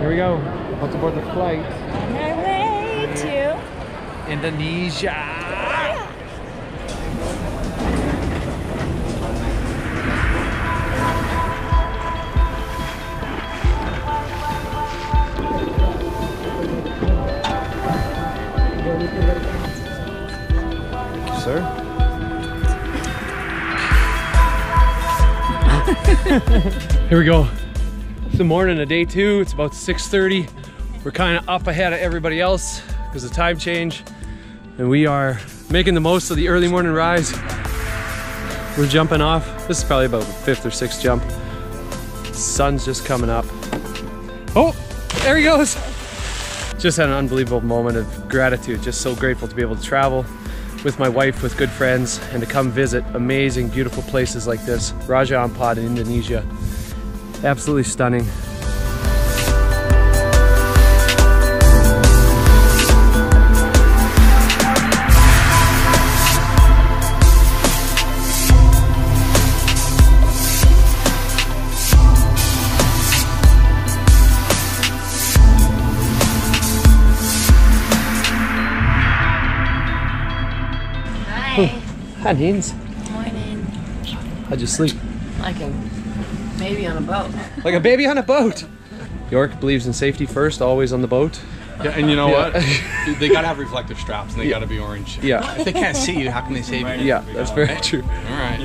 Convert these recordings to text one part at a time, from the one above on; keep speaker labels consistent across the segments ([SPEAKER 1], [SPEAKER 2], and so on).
[SPEAKER 1] Here we go. Let's aboard the flight.
[SPEAKER 2] On our way to
[SPEAKER 1] Indonesia. Sir? Here we go. It's the morning of day two. It's about 6.30. We're kind of up ahead of everybody else because of time change. And we are making the most of the early morning rise. We're jumping off. This is probably about the fifth or sixth jump. Sun's just coming up. Oh, there he goes. Just had an unbelievable moment of gratitude. Just so grateful to be able to travel with my wife, with good friends, and to come visit amazing, beautiful places like this. Raja Ampat in Indonesia. Absolutely stunning.
[SPEAKER 2] Hi.
[SPEAKER 1] Hi, Deans.
[SPEAKER 2] Morning.
[SPEAKER 1] How'd you sleep?
[SPEAKER 3] Like a baby on a boat.
[SPEAKER 1] Like a baby on a boat. York believes in safety first, always on the boat.
[SPEAKER 4] Yeah, and you know
[SPEAKER 1] Yeah.
[SPEAKER 4] what? they gotta have reflective straps and they gotta be orange.
[SPEAKER 1] Yeah,
[SPEAKER 4] If they can't see you, how can they save you?
[SPEAKER 1] yeah, that's very true.
[SPEAKER 4] All right.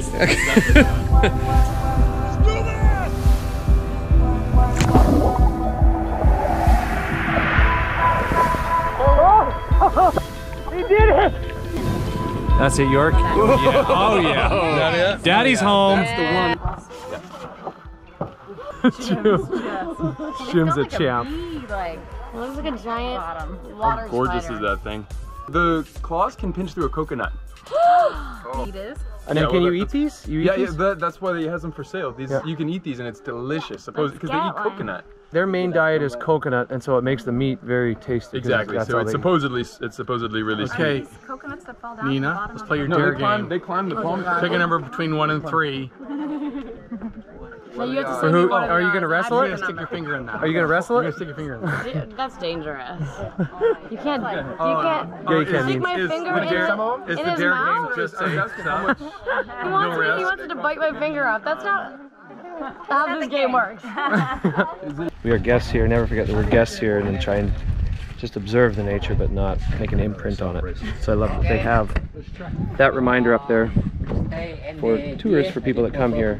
[SPEAKER 4] He did it!
[SPEAKER 1] That's it, York. Yeah. Oh yeah. Daddy's home.
[SPEAKER 4] That's the one.
[SPEAKER 1] Jim's a champ.
[SPEAKER 2] Like, looks like a giant water
[SPEAKER 5] Gorgeous is that thing. The claws can pinch through a coconut. Oh.
[SPEAKER 2] It is.
[SPEAKER 1] And then
[SPEAKER 5] Yeah,
[SPEAKER 1] can
[SPEAKER 5] well,
[SPEAKER 1] you eat these? You eat
[SPEAKER 5] Yeah, yeah,
[SPEAKER 1] these?
[SPEAKER 5] that, that's why he has them for sale. These
[SPEAKER 1] Yeah.
[SPEAKER 5] you can eat these and it's delicious. Suppose because they eat
[SPEAKER 2] Scout line.
[SPEAKER 5] coconut.
[SPEAKER 1] Their main diet is coconut, and so it makes the meat very tasty.
[SPEAKER 5] Exactly. So
[SPEAKER 1] how
[SPEAKER 5] it's
[SPEAKER 1] they-
[SPEAKER 5] supposedly it's supposedly really
[SPEAKER 4] Okay,
[SPEAKER 2] Coconuts that fall down.
[SPEAKER 4] Nina, let's play your
[SPEAKER 5] No,
[SPEAKER 4] dare
[SPEAKER 5] they climb,
[SPEAKER 4] game.
[SPEAKER 5] they climb the palm.
[SPEAKER 4] Pick a number between one and three.
[SPEAKER 2] No, you have to say
[SPEAKER 1] who-
[SPEAKER 2] one of
[SPEAKER 1] are you gonna wrestle it?
[SPEAKER 4] Stick your finger in that.
[SPEAKER 1] Are you gonna wrestle it?
[SPEAKER 4] stick your finger in that.
[SPEAKER 2] That's dangerous. You can't. You oh, can't.
[SPEAKER 1] Oh, yeah, you can.
[SPEAKER 2] Stick my finger in,
[SPEAKER 5] dare-
[SPEAKER 2] his-
[SPEAKER 5] is the dare
[SPEAKER 2] mouth.
[SPEAKER 5] game just say stop?
[SPEAKER 2] He wants, he wants to bite my finger off. That's not how this game works.
[SPEAKER 1] We are guests here. Never forget that we're guests here, and then try and just observe the nature, but not make an imprint on it. So I love that they have that reminder up there for tourists, for people that come here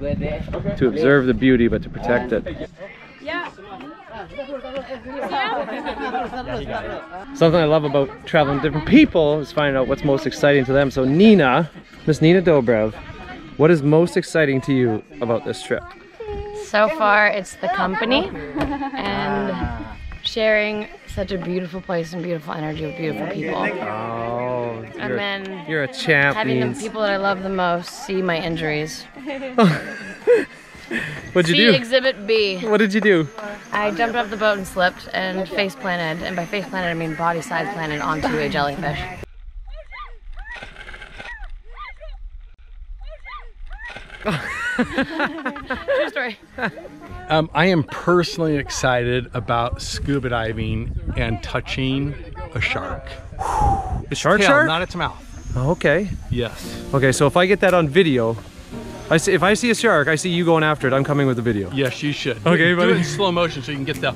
[SPEAKER 1] to observe the beauty, but to protect it.
[SPEAKER 2] Yeah.
[SPEAKER 1] Something I love about traveling with different people is finding out what's most exciting to them. So Nina, Miss Nina Dobrev, what is most exciting to you about this trip?
[SPEAKER 2] So far, it's the company and sharing such a beautiful place and beautiful energy with beautiful people.
[SPEAKER 1] Oh,
[SPEAKER 2] And
[SPEAKER 1] you're,
[SPEAKER 2] then
[SPEAKER 1] you're a champ,
[SPEAKER 2] having the people that I love the most see my injuries.
[SPEAKER 1] What'd you
[SPEAKER 2] See
[SPEAKER 1] do?
[SPEAKER 2] Exhibit B.
[SPEAKER 1] What did you do?
[SPEAKER 2] I jumped off the boat and slipped and face planted, and by face planted I mean body side planted onto a jellyfish. True story.
[SPEAKER 4] Um, I am personally excited about scuba diving and touching a shark.
[SPEAKER 1] The shark
[SPEAKER 4] Tail,
[SPEAKER 1] shark?
[SPEAKER 4] not its mouth.
[SPEAKER 1] Oh, okay.
[SPEAKER 4] Yes.
[SPEAKER 1] Okay, so if I get that on video, I see, if I see a shark, I see you going after it, I'm coming with the video.
[SPEAKER 4] Yes, you should.
[SPEAKER 1] Okay,
[SPEAKER 4] do, do it in slow motion so you can get the.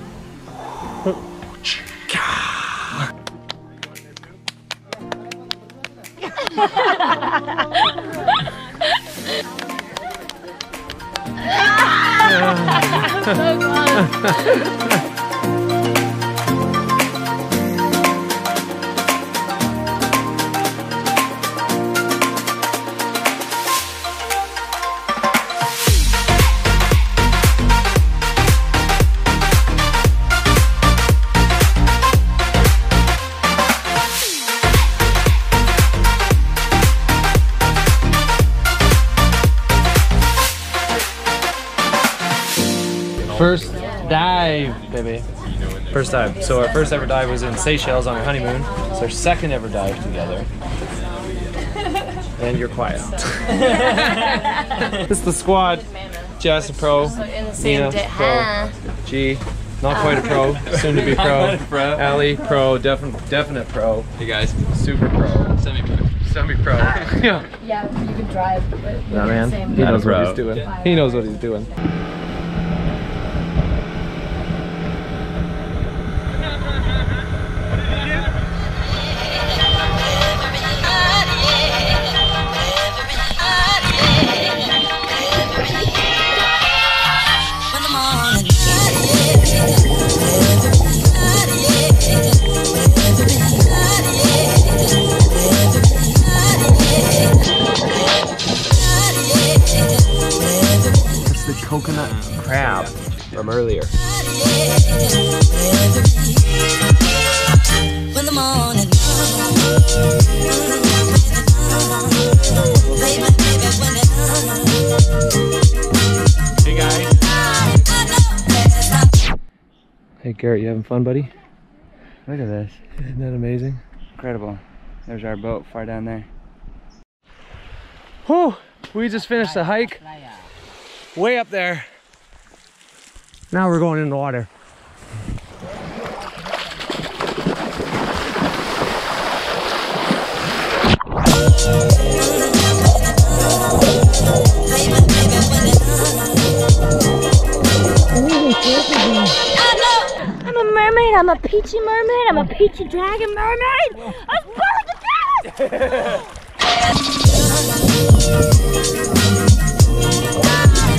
[SPEAKER 4] so fun. First dive, baby.
[SPEAKER 1] First time. So our first ever dive was in Seychelles on our honeymoon. It's our second ever dive together. And you're quiet. this is the squad. Jess, a pro.
[SPEAKER 2] In the same
[SPEAKER 1] Nina,
[SPEAKER 2] day.
[SPEAKER 1] pro. G, Not quite a pro, soon to be pro.
[SPEAKER 5] pro.
[SPEAKER 1] Ali, pro, definite, definite pro,
[SPEAKER 5] Hey guys,
[SPEAKER 1] super pro,
[SPEAKER 5] semi pro.
[SPEAKER 1] semi-pro. yeah.
[SPEAKER 2] Yeah, you can drive, but
[SPEAKER 1] That man,
[SPEAKER 2] same.
[SPEAKER 1] he knows what he's doing. He knows what he's doing. From earlier.
[SPEAKER 6] When the morning Baby, baby, when
[SPEAKER 1] Hey guys. Hey Garrett, you having fun, buddy?
[SPEAKER 7] Look at this.
[SPEAKER 1] Isn't that amazing?
[SPEAKER 7] Incredible. There's our boat far down there.
[SPEAKER 1] Whew, we just finished the hike. Way up there. Now we're going in the water.
[SPEAKER 6] I'm a mermaid, I'm a peachy mermaid, I'm a peachy dragon mermaid. I'm of the When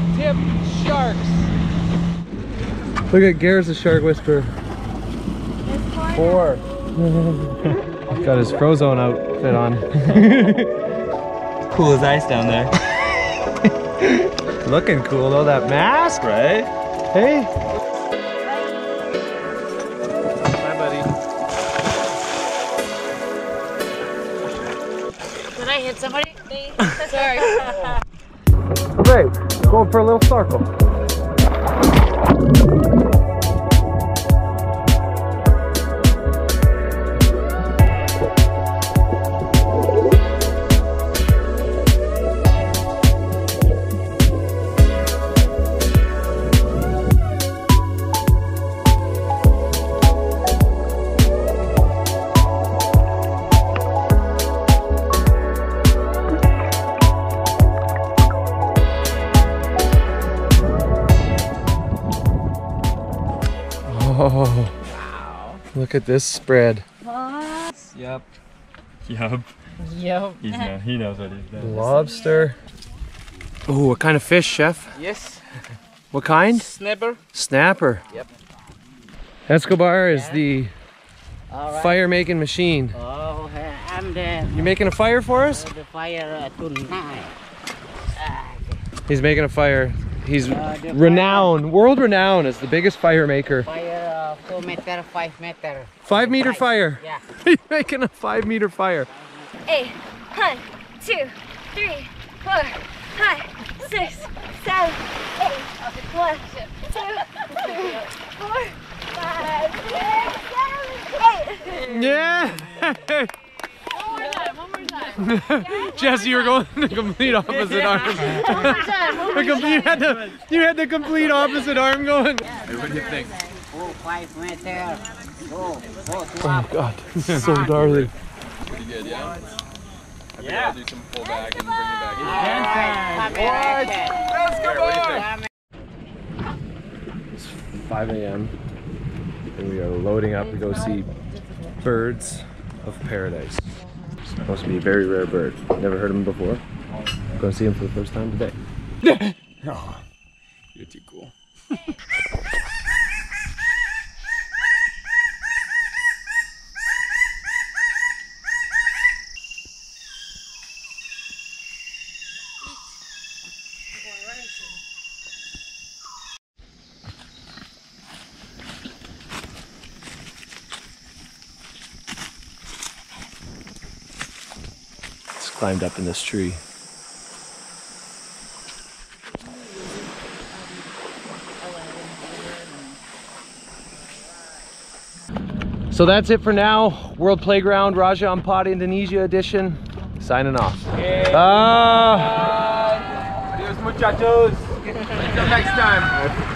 [SPEAKER 1] some black tip sharks. Look at Garrett's a shark whisperer. Four. Got his Frozone outfit on.
[SPEAKER 7] Cool as ice down there.
[SPEAKER 1] Looking cool though, that mask.
[SPEAKER 7] Right?
[SPEAKER 1] Hey. Hi, buddy.
[SPEAKER 2] Did I hit somebody? Sorry.
[SPEAKER 1] Great. Going for a little snorkel. Oh. Wow. Look at this spread.
[SPEAKER 7] Yep. Yup.
[SPEAKER 2] Yep.
[SPEAKER 7] He's know, he knows what he's doing.
[SPEAKER 1] Lobster. Oh, what kind of fish, chef?
[SPEAKER 7] Yes.
[SPEAKER 1] What kind?
[SPEAKER 7] Snapper.
[SPEAKER 1] Snapper.
[SPEAKER 7] Yep.
[SPEAKER 1] Escobar is the
[SPEAKER 3] All right.
[SPEAKER 1] fire making machine.
[SPEAKER 3] Oh, I'm the,
[SPEAKER 1] You making a fire for us?
[SPEAKER 3] the fire uh, tonight.
[SPEAKER 1] He's making a fire. He's
[SPEAKER 3] Uh, the
[SPEAKER 1] renowned, world renowned as the biggest fire maker.
[SPEAKER 3] Fire 4 meter, 5 meter.
[SPEAKER 1] Five meter fire.
[SPEAKER 3] Yeah.
[SPEAKER 1] He's making a five meter fire.
[SPEAKER 6] Eight, one, two, three, four, five, six, seven, eight, one, two, three, four, five, six, seven, eight.
[SPEAKER 1] Yeah. One more time, one more time. Jesse, you're going the complete opposite arm. The com- you had the you had the complete opposite arm going.
[SPEAKER 5] What do you
[SPEAKER 3] Oh, 5 meter. Go, go to
[SPEAKER 1] Oh God, this is so gnarly.
[SPEAKER 5] Pretty good, yeah? I think I'll do some pull back and bring it back in.
[SPEAKER 3] What? What?
[SPEAKER 1] 5 a.m. and we are loading up to go see birds of paradise. Supposed to be a very rare bird. Never heard of him before. Going to see him for the first time today.
[SPEAKER 5] You're too cool.
[SPEAKER 1] Climbed up in this tree. So that's it for now. World Playground Raja Ampat Indonesia edition. Signing off. Ah.
[SPEAKER 5] Adios muchachos. Until next time.